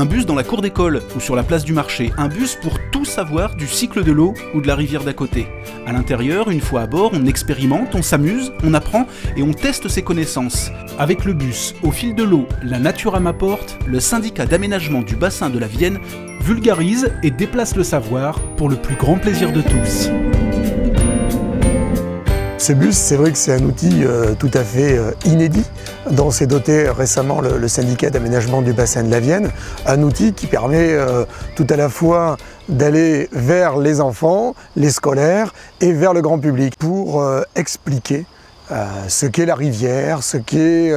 un bus dans la cour d'école ou sur la place du marché, un bus pour tout savoir du cycle de l'eau ou de la rivière d'à côté. À l'intérieur, une fois à bord, on expérimente, on s'amuse, on apprend et on teste ses connaissances. Avec le bus, au fil de l'eau, la nature à ma porte, le syndicat d'aménagement du bassin de la Vienne vulgarise et déplace le savoir pour le plus grand plaisir de tous. Ce bus, c'est vrai que c'est un outil euh, tout à fait euh, inédit dont s'est doté récemment le, syndicat d'aménagement du bassin de la Vienne, un outil qui permet euh, tout à la fois d'aller vers les enfants, les scolaires et vers le grand public pour expliquer ce qu'est la rivière, ce qu'est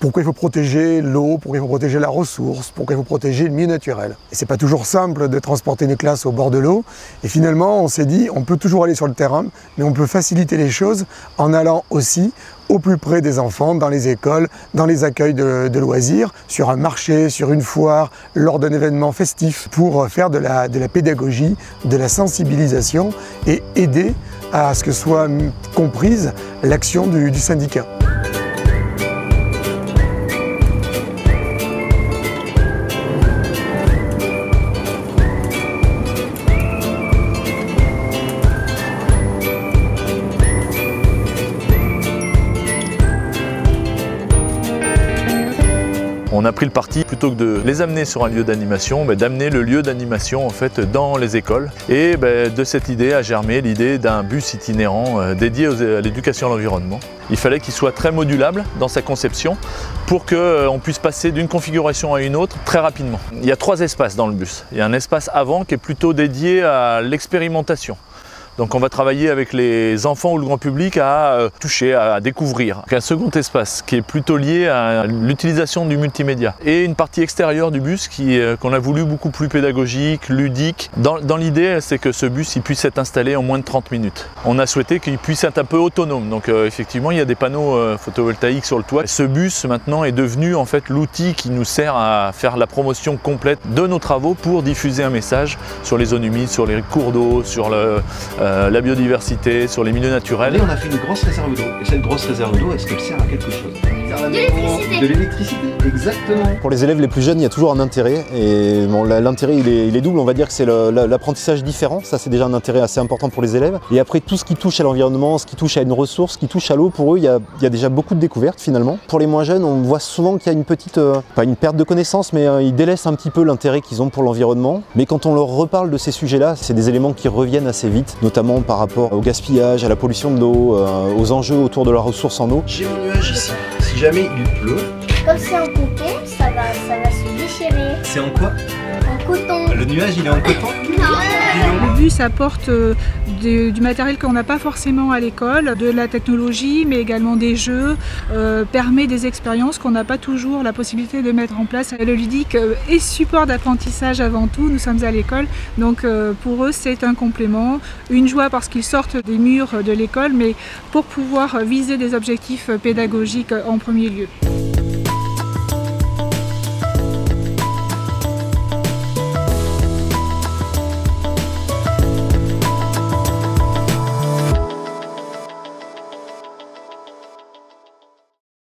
pourquoi il faut protéger l'eau, pourquoi il faut protéger la ressource, pourquoi il faut protéger le milieu naturel. Et c'est pas toujours simple de transporter une classe au bord de l'eau. Et finalement, on s'est dit, on peut toujours aller sur le terrain, mais on peut faciliter les choses en allant aussi au plus près des enfants, dans les écoles, dans les accueils de, loisirs, sur un marché, sur une foire, lors d'un événement festif, pour faire de la, pédagogie, de la sensibilisation et aider à ce que soit comprise l'action du syndicat. On a pris le parti, plutôt que de les amener sur un lieu d'animation, ben, d'amener le lieu d'animation en dans les écoles. Et ben, de cette idée a germé l'idée d'un bus itinérant euh, dédié à l'éducation à l'environnement. Il fallait qu'il soit très modulable dans sa conception pour qu'on euh, puisse passer d'une configuration à une autre très rapidement. Il y a trois espaces dans le bus. Il y a un espace avant qui est plutôt dédié à l'expérimentation. Donc on va travailler avec les enfants ou le grand public à euh, toucher, à découvrir. Un second espace qui est plutôt lié à l'utilisation du multimédia. Et une partie extérieure du bus euh, qu'on a voulu beaucoup plus pédagogique, ludique. Dans, l'idée, c'est que ce bus il puisse être installé en moins de 30 minutes. On a souhaité qu'il puisse être un peu autonome. Donc euh, effectivement, il y a des panneaux photovoltaïques sur le toit. Ce bus maintenant est devenu en fait l'outil qui nous sert à faire la promotion complète de nos travaux pour diffuser un message sur les zones humides, sur les cours d'eau, sur le la biodiversité, sur les milieux naturels. Et on a fait une grosse réserve d'eau. Et cette grosse réserve d'eau, est-ce qu'elle sert à quelque chose? De l'électricité. exactement. Pour les élèves les plus jeunes, il y a toujours un intérêt. Et bon, l'intérêt, il est, double. On va dire que c'est l'apprentissage différent. Ça, c'est déjà un intérêt assez important pour les élèves. Et après, tout ce qui touche à l'environnement, ce qui touche à une ressource, ce qui touche à l'eau, pour eux, il y, a, déjà beaucoup de découvertes finalement. Pour les moins jeunes, on voit souvent qu'il y a une petite, euh, pas une perte de connaissances, mais euh, ils délaissent un petit peu l'intérêt qu'ils ont pour l'environnement. Mais quand on leur reparle de ces sujets-là, c'est des éléments qui reviennent assez vite, notamment par rapport au gaspillage, à la pollution de l'eau, euh, aux enjeux autour de la ressource en eau. J'ai un nuage ici. Si jamais il pleut. Comme c'est en coton, ça va, ça va se déchirer. C'est en quoi En coton. Le nuage, il est en coton Le bus apporte euh, du, matériel qu'on n'a pas forcément à l'école, de la technologie, mais également des jeux, euh, permet des expériences qu'on n'a pas toujours la possibilité de mettre en place. Le ludique euh, est support d'apprentissage avant tout, nous sommes à l'école, donc pour eux c'est un complément, une joie parce qu'ils sortent des murs de l'école, mais pour pouvoir viser des objectifs pédagogiques en premier lieu.